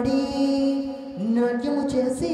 పాడి నాట్యము చేసి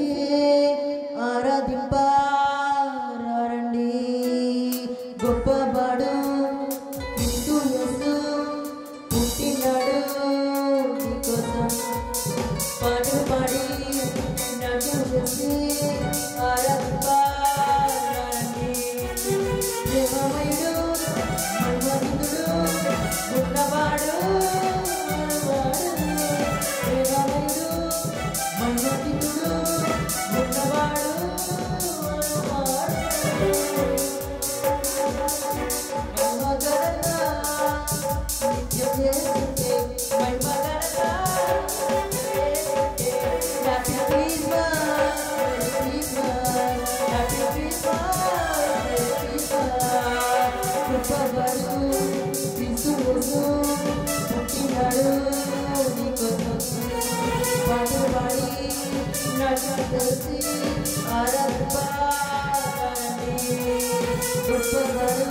కృపవరు క్రీస్తువును పుట్టినాడు నీకోసం. పాటలు పాడి నాట్యం చేసి ఆరాధింపాలని. కృపవరు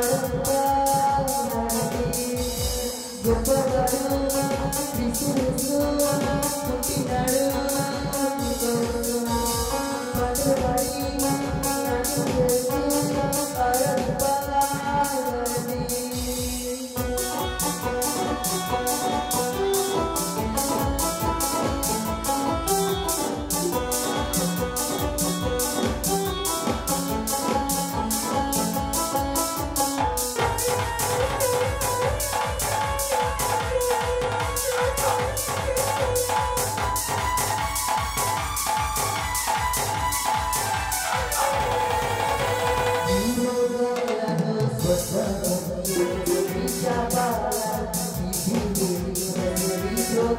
ఆరాధింపాలని. భగవంతుడు, భగవంతుడు,